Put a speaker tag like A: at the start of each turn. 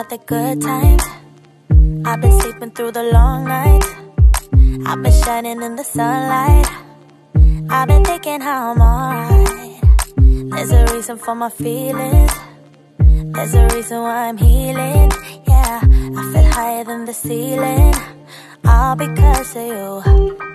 A: about the good times. I've been sleeping through the long nights. I've been shining in the sunlight. I've been thinking how I'm alright. There's a reason for my feelings. There's a reason why I'm healing. Yeah, I feel higher than the ceiling. All because of you.